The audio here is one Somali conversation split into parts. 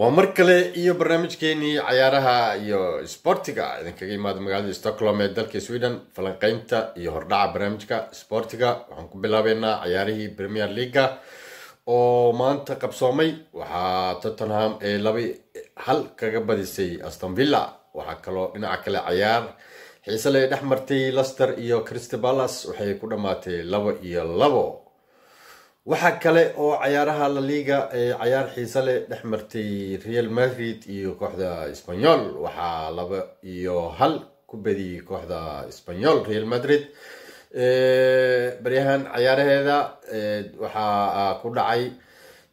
Waa mar kale iyo barnaamijkeenii cayaaraha iyo sportiga idinkaga imaada magaalada stockholm ee dalka sweden falanqeynta iyo hordhaca barnaamijka sportiga waxaan ku bilaabeynaa cayaarihii premier leaga oo maanta qabsoomay. Waxaa tottenham ee laba hal kaga badisay aston villa. Waxaa kaloo dhinaca kale cayaar xiise le dhex martay lester iyo palace waxay ku dhamaatay laba iyo labo. Waxaa kale oo cayaaraha la liga ee cayaar xiise leh dhex martay real madrid iyo kooxda spanyol waxaa laba iyo hal ku badiyey kooxda spanyol real madrid. Baryahan cayaaraheeda waxaa ku dhacay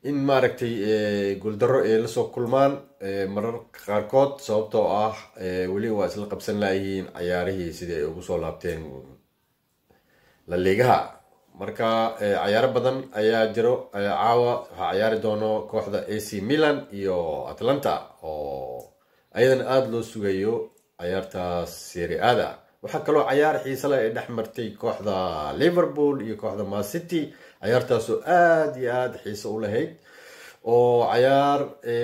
in maaragtay guuldaro ay la soo kulmaan mararka qaarkood sababtoo ah weli waa isla qabsan layihiin cayaarihii sidii ay ugu soo laabteen la ligaha. Marka cayaaro badan ayaa jiro caawa waxaa cayaari doono kooxda a c milan iyo atlanta oo ayadana aada loo sugayo cayaartaas serie-ada waxaa kaloo cayaar xiisale ay dhex martay kooxda liverpool iyo kooxda macity cayaartaasoo aada iyo aada xiise u lahayd oo cayaar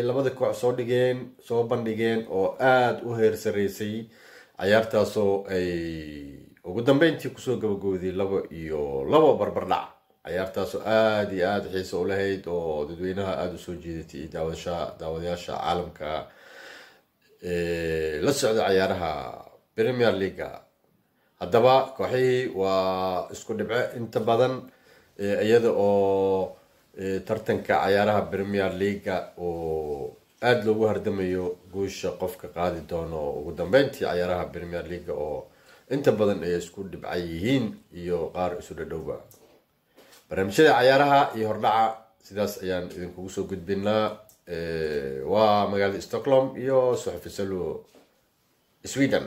labada koox soo dhigeen soo bandhigeen oo aada u heer sareysay. Cayaartaasoo ay ugu dambeyntii ku soo gabagowday laba iyo labo barbardhac cayaartaasoo aada iyo aada xiise u lahayd oo dadweynaha aada u soo jiidatay iyo daawadasha daawadayaasha caalamka la socda cayaaraha premier leaga haddaba kooxihii waa isku dhibco inta badan iyada oo tartanka cayaaraha premier leaga oo aada loogu hardamayo guusha qofka qaadi doono. Ugu dambeyntii cayaaraha premier leaga oo inta badan ay isku dhibcan yihiin iyo qaar isu dhadhowba. Barnaamijyada cayaaraha iyo hordhaca sidaas ayaan idinkugu soo gudbinaa waa magaalada stockholm iyo soxofisalo sweden